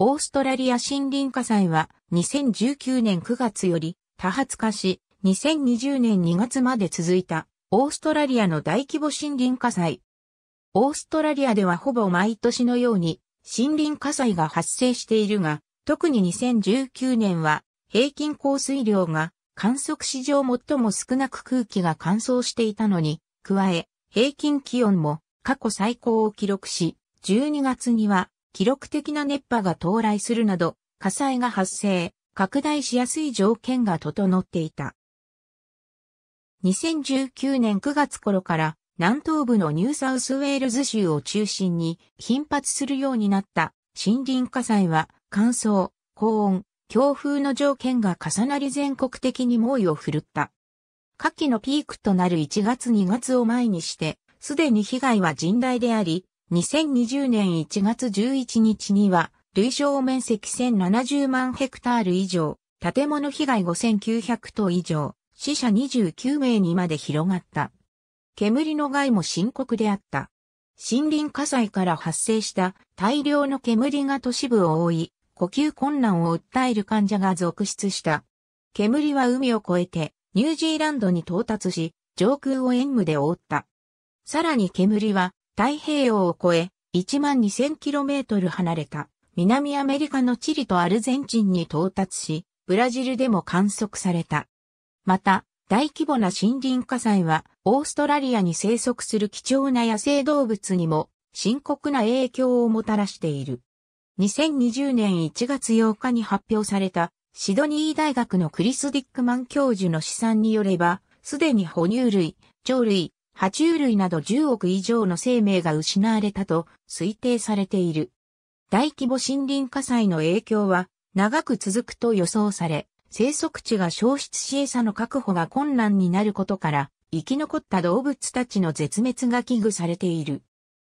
オーストラリア森林火災は2019年9月より多発化し、2020年2月まで続いたオーストラリアの大規模森林火災。オーストラリアではほぼ毎年のように森林火災が発生しているが、特に2019年は平均降水量が観測史上最も少なく空気が乾燥していたのに、加え、平均気温も過去最高を記録し、12月には記録的な熱波が到来するなど、火災が発生、拡大しやすい条件が整っていた。2019年9月頃から南東部のニューサウスウェールズ州を中心に頻発するようになった森林火災は乾燥、高温、強風の条件が重なり全国的に猛威を振るった。夏季のピークとなる1月2月を前にして、すでに被害は甚大であり、2020年1月11日には、累小面積1070万ヘクタール以上、建物被害5900棟以上、死者29名にまで広がった。煙の害も深刻であった。森林火災から発生した大量の煙が都市部を覆い、呼吸困難を訴える患者が続出した。煙は海を越えてニュージーランドに到達し、上空を煙霧で覆った。さらに煙は太平洋を越え、1万 2000km 離れた南アメリカのチリとアルゼンチンに到達し、ブラジルでも観測された。また、大規模な森林火災は、オーストラリアに生息する貴重な野生動物にも深刻な影響をもたらしている。2020年1月8日に発表されたシドニー大学のクリス・ディックマン教授の試算によれば、すでに哺乳類、鳥類、爬虫類など10億以上の生命が失われたと推定されている。大規模森林火災の影響は長く続くと予想され、生息地が消失し餌の確保が困難になることから、生き残った動物たちの絶滅が危惧されている。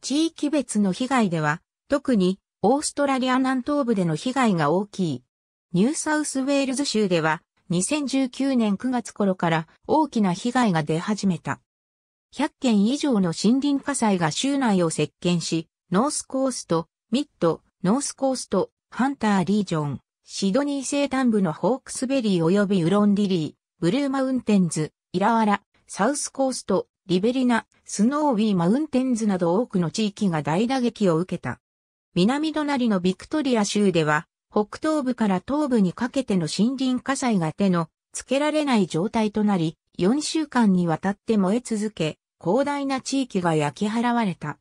地域別の被害では、特にオーストラリア南東部での被害が大きい。ニューサウスウェールズ州では、2019年9月頃から大きな被害が出始めた。100件以上の森林火災が州内を席巻し、ノースコースト、ミッドノースコースト、ハンターリージョン、シドニー西端部のホークスベリー及びウロンディリー、ブルーマウンテンズ、イラワラ、サウスコースト、リベリナ、スノーウィーマウンテンズなど多くの地域が大打撃を受けた。南隣のビクトリア州では、北東部から東部にかけての森林火災が手のつけられない状態となり、4週間にわたって燃え続け、広大な地域が焼き払われた。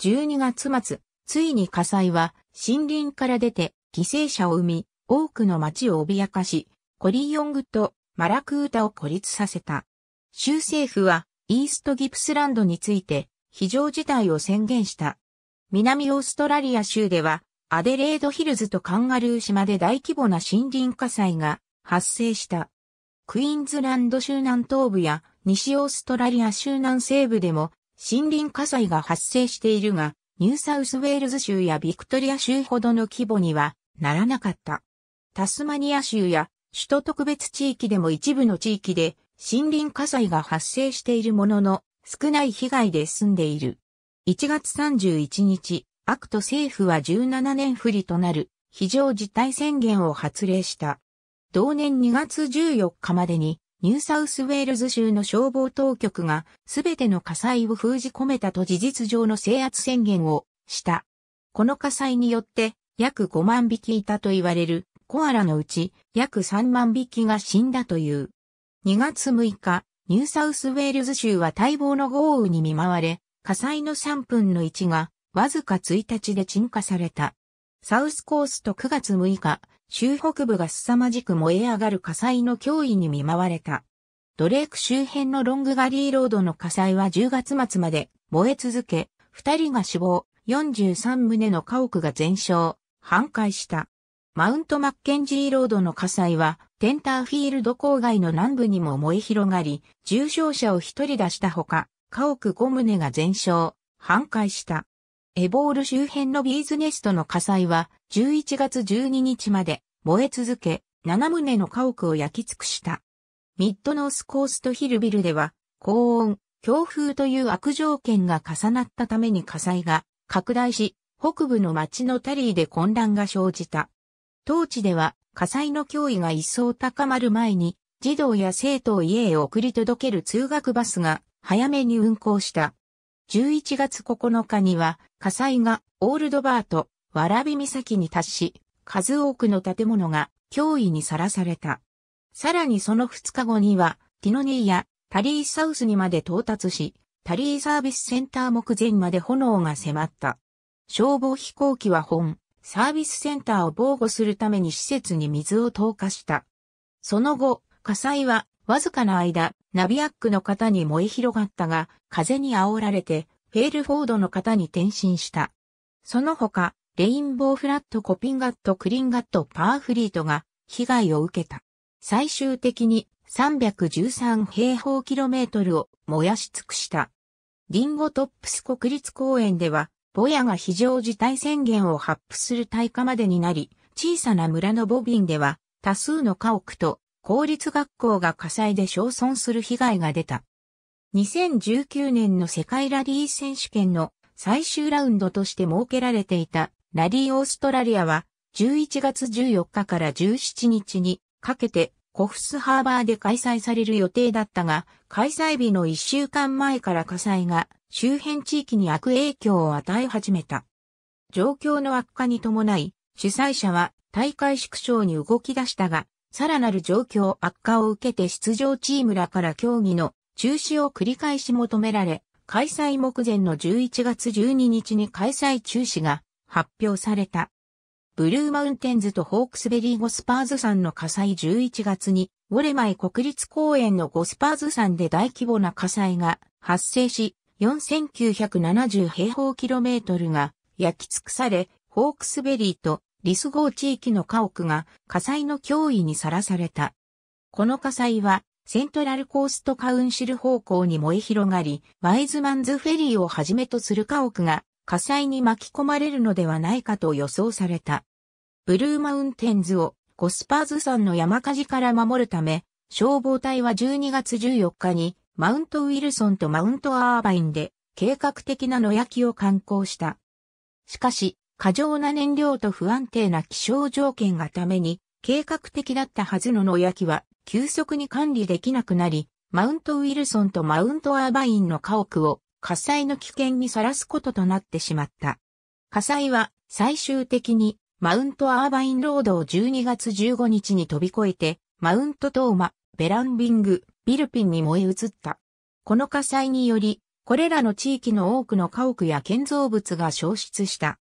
12月末、ついに火災は森林から出て犠牲者を生み、多くの町を脅かし、コリヨングとマラクータを孤立させた。州政府はイーストギプスランドについて非常事態を宣言した。南オーストラリア州ではアデレードヒルズとカンガルー島で大規模な森林火災が発生した。クイーンズランド州南東部や西オーストラリア州南西部でも森林火災が発生しているが、ニューサウスウェールズ州やビクトリア州ほどの規模にはならなかった。タスマニア州や首都特別地域でも一部の地域で森林火災が発生しているものの少ない被害で済んでいる。1月31日、 ACT 政府は17年ぶりとなる非常事態宣言を発令した。同年2月14日までにニューサウスウェールズ州の消防当局がすべての火災を封じ込めたと事実上の制圧宣言をした。この火災によって約5万匹いたと言われるコアラのうち約3万匹が死んだという。2月6日、ニューサウスウェールズ州は待望の豪雨に見舞われ、火災の3分の1がわずか1日で鎮火された。サウスコースト9月6日、州北部が凄まじく燃え上がる火災の脅威に見舞われた。ドレーク周辺のロングガリーロードの火災は10月末まで燃え続け、2人が死亡、43棟の家屋が全焼、半壊した。マウントマッケンジーロードの火災は、テンターフィールド郊外の南部にも燃え広がり、重傷者を一人出したほか、家屋5棟が全焼、半壊した。エボール周辺のビーズネストの火災は11月12日まで燃え続け7棟の家屋を焼き尽くした。ミッドノースコーストヒルビルでは高温、強風という悪条件が重なったために火災が拡大し、北部の町のタリーで混乱が生じた。当地では火災の脅威が一層高まる前に児童や生徒を家へ送り届ける通学バスが早めに運行した。11月9日には火災がオールドバート、わらび岬に達し、数多くの建物が脅威にさらされた。さらにその2日後には、ティノニーやタリーサウスにまで到達し、タリーサービスセンター目前まで炎が迫った。消防飛行機は本、サービスセンターを防護するために施設に水を投下した。その後、火災はわずかな間、ナビアックの方に燃え広がったが、風に煽られて、フェールフォードの方に転身した。その他、レインボーフラットコピンガットクリンガットパーフリートが被害を受けた。最終的に313平方キロメートルを燃やし尽くした。リンゴトップス国立公園では、ボヤが非常事態宣言を発布する大火までになり、小さな村のボビンでは、多数の家屋と公立学校が火災で焼損する被害が出た。2019年の世界ラリー選手権の最終ラウンドとして設けられていたラリーオーストラリアは11月14日から17日にかけてコフスハーバーで開催される予定だったが、開催日の1週間前から火災が周辺地域に悪影響を与え始めた。状況の悪化に伴い、主催者は大会縮小に動き出したが、さらなる状況悪化を受けて出場チームらから競技の中止を繰り返し求められ、開催目前の11月12日に開催中止が発表された。ブルーマウンテンズとホークスベリーゴスパーズ山の火災11月に、ウォレマイ国立公園のゴスパーズ山で大規模な火災が発生し、4970平方キロメートルが焼き尽くされ、ホークスベリーとリスゴー地域の家屋が火災の脅威にさらされた。この火災はセントラルコーストカウンシル方向に燃え広がり、ワイズマンズフェリーをはじめとする家屋が火災に巻き込まれるのではないかと予想された。ブルーマウンテンズをゴスパーズ山の山火事から守るため、消防隊は12月14日にマウントウィルソンとマウントアーバインで計画的な野焼きを敢行した。しかし、過剰な燃料と不安定な気象条件がために、計画的だったはずの野焼きは急速に管理できなくなり、マウントウィルソンとマウントアーバインの家屋を火災の危険にさらすこととなってしまった。火災は最終的にマウントアーバインロードを12月15日に飛び越えて、マウントトーマ、ベランビング、ビルピンに燃え移った。この火災により、これらの地域の多くの家屋や建造物が消失した。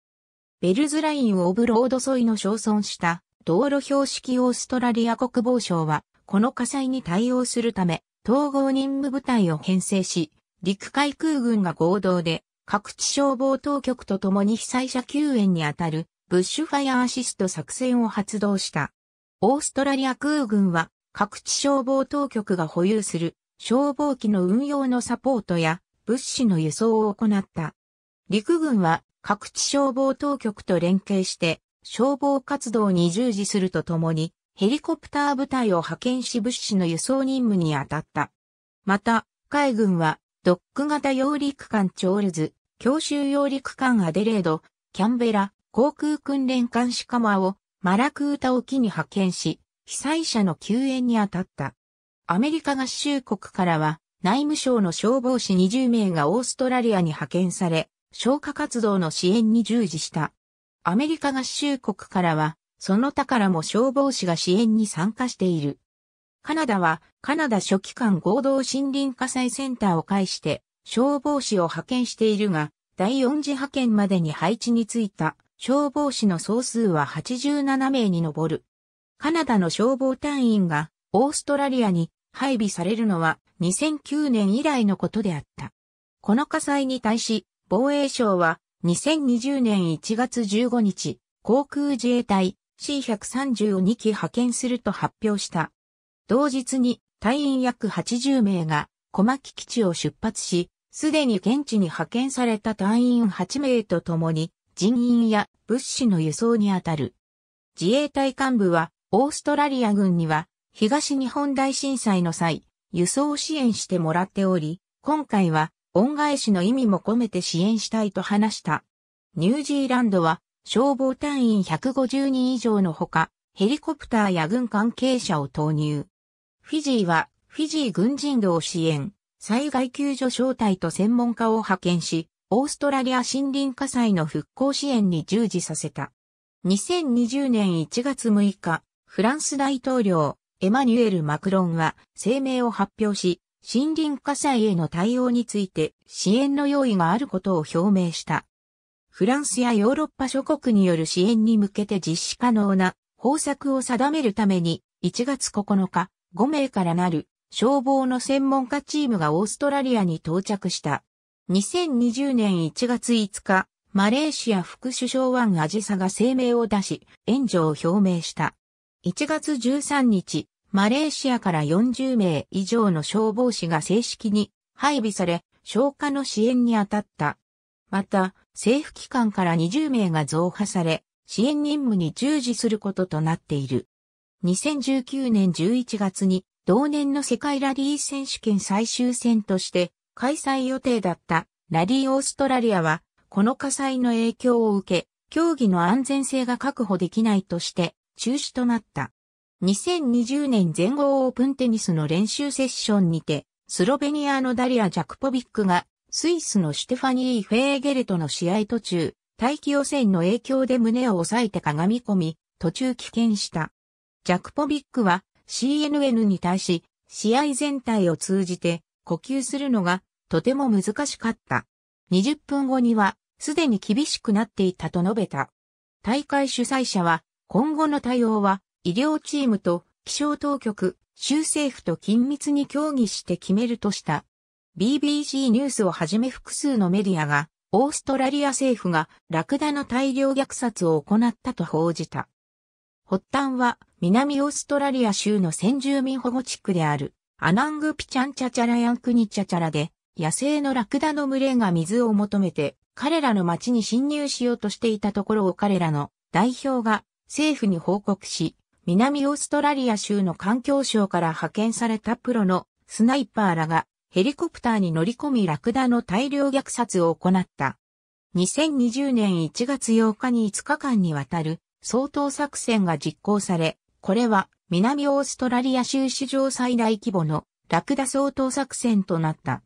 ベルズラインオブロード沿いの焼損した道路標識オーストラリア国防省はこの火災に対応するため、統合任務部隊を編成し、陸海空軍が合同で、各地消防当局と共に被災者救援にあたる、ブッシュファイアアシスト作戦を発動した。オーストラリア空軍は、各地消防当局が保有する消防機の運用のサポートや物資の輸送を行った。陸軍は各地消防当局と連携して消防活動に従事するとともにヘリコプター部隊を派遣し物資の輸送任務に当たった。また、海軍は、ドック型揚陸艦チョールズ、強襲揚陸艦アデレード、キャンベラ、航空訓練艦シカマをマラクータ沖に派遣し、被災者の救援に当たった。アメリカ合衆国からは、内務省の消防士20名がオーストラリアに派遣され、消火活動の支援に従事した。アメリカ合衆国からは、その他からも消防士が支援に参加している。カナダはカナダ初期間合同森林火災センターを介して消防士を派遣しているが、第4次派遣までに配置についた消防士の総数は87名に上る。カナダの消防隊員がオーストラリアに配備されるのは2009年以来のことであった。この火災に対し防衛省は2020年1月15日航空自衛隊 C130 を2機派遣すると発表した。同日に隊員約80名が小牧基地を出発し、すでに現地に派遣された隊員8名と共に人員や物資の輸送にあたる。自衛隊幹部はオーストラリア軍には東日本大震災の際、輸送支援してもらっており、今回は恩返しの意味も込めて支援したいと話した。ニュージーランドは消防隊員150人以上のほか、ヘリコプターや軍関係者を投入。フィジーはフィジー軍人道支援、災害救助招待と専門家を派遣し、オーストラリア森林火災の復興支援に従事させた。2020年1月6日、フランス大統領、エマニュエル・マクロンは声明を発表し、森林火災への対応について支援の用意があることを表明した。フランスやヨーロッパ諸国による支援に向けて実施可能な方策を定めるために1月9日5名からなる消防の専門家チームがオーストラリアに到着した。2020年1月5日、マレーシア副首相ワン・アジサが声明を出し、援助を表明した。1月13日、マレーシアから40名以上の消防士が正式に配備され、消火の支援に当たった。また、政府機関から20名が増派され、支援任務に従事することとなっている。2019年11月に同年の世界ラリー選手権最終戦として開催予定だったラリーオーストラリアはこの火災の影響を受け競技の安全性が確保できないとして中止となった。2020年全豪オープンテニスの練習セッションにてスロベニアのダリア・ジャクポビックがスイスのシュテファニー・フェーゲルトの試合途中、大気汚染の影響で胸を押さえてかがみ込み、途中棄権した。ジャクポビックは CNN に対し、試合全体を通じて呼吸するのがとても難しかった。20分後にはすでに厳しくなっていたと述べた。大会主催者は今後の対応は医療チームと気象当局、州政府と緊密に協議して決めるとした。BBC ニュースをはじめ複数のメディアがオーストラリア政府がラクダの大量虐殺を行ったと報じた。発端は南オーストラリア州の先住民保護地区であるアナングピチャンチャチャラヤンクニチャチャラで野生のラクダの群れが水を求めて彼らの町に侵入しようとしていたところを彼らの代表が政府に報告し、南オーストラリア州の環境省から派遣されたプロのスナイパーらがヘリコプターに乗り込みラクダの大量虐殺を行った。2020年1月8日に5日間にわたる総統作戦が実行され、これは南オーストラリア州史上最大規模のラクダ総統作戦となった。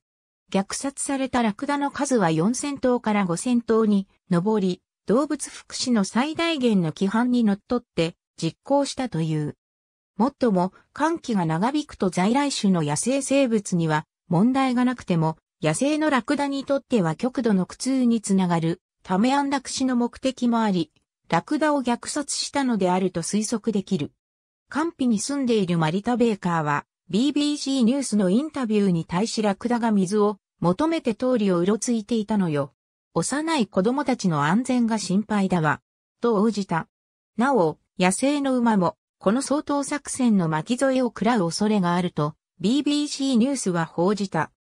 虐殺されたラクダの数は4000頭から5000頭に上り、動物福祉の最大限の規範にのっとって実行したという。もっとも、寒気が長引くと在来種の野生生物には問題がなくても、野生のラクダにとっては極度の苦痛につながる、ため安楽死の目的もあり、ラクダを虐殺したのであると推測できる。カンピに住んでいるマリタ・ベーカーは、BBC ニュースのインタビューに対しラクダが水を求めて通りをうろついていたのよ。幼い子供たちの安全が心配だわ。と応じた。なお、野生の馬も、この総統作戦の巻き添えを食らう恐れがあると、BBC ニュースは報じた。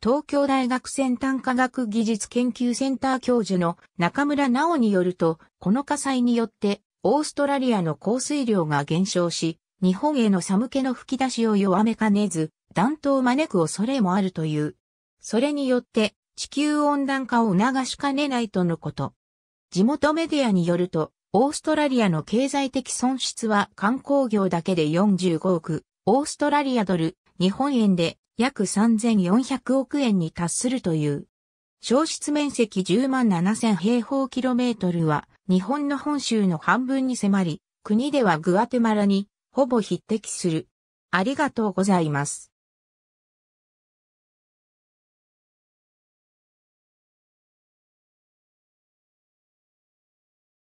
東京大学先端科学技術研究センター教授の中村直によると、この火災によってオーストラリアの降水量が減少し、日本への寒気の吹き出しを弱めかねず、暖冬を招く恐れもあるという。それによって地球温暖化を促しかねないとのこと。地元メディアによると、オーストラリアの経済的損失は観光業だけで45億、オーストラリアドル、日本円で約3400億円に達するという。消失面積10万7000平方キロメートルは日本の本州の半分に迫り、国ではグアテマラにほぼ匹敵する。ありがとうございます。